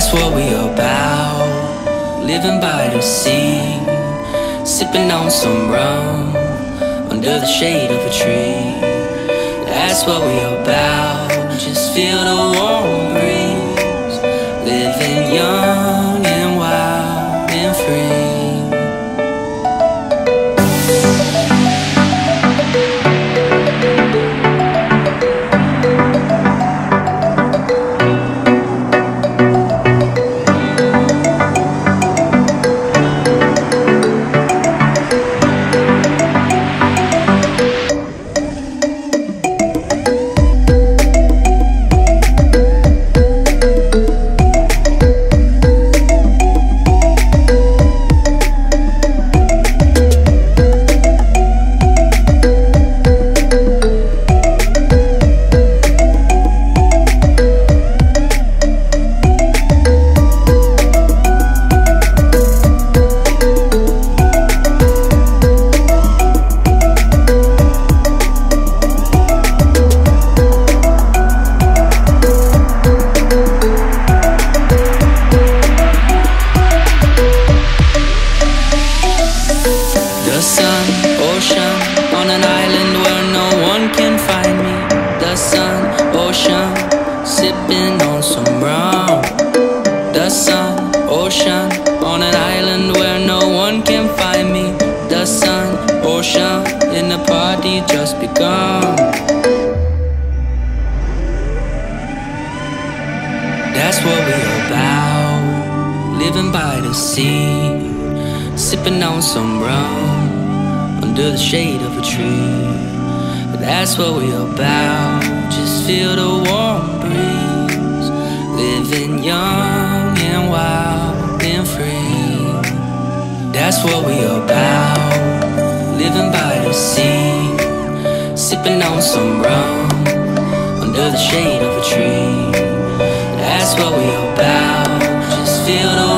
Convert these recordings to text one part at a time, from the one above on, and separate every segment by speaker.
Speaker 1: That's what we about. Living by the sea, sipping on some rum under the shade of a tree. That's what we about. Just feel the warm breeze, ocean, sipping on some rum. The sun, ocean, on an island where no one can find me. The sun, ocean, in the party just begun. That's what we're about, living by the sea, sipping on some rum under the shade of a tree. That's what we're about, just feel the warm breeze, living young and wild and free. That's what we're about, living by the sea, sipping on some rum under the shade of a tree. That's what we're about. Just feel the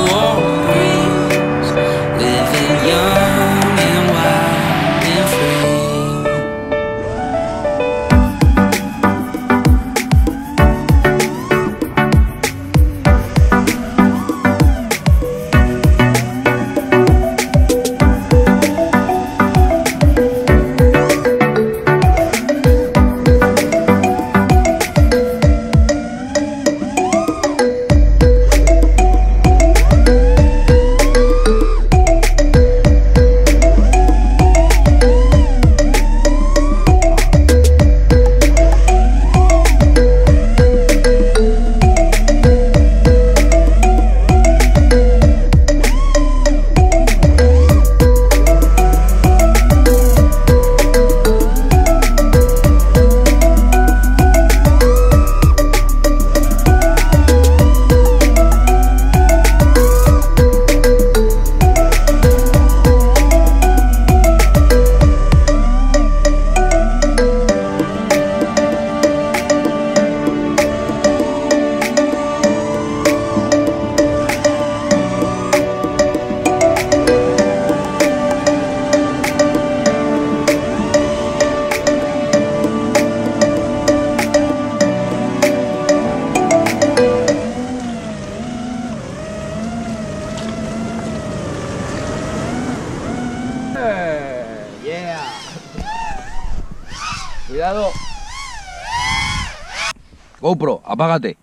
Speaker 2: Yeah. Cuidado. GoPro, apágate.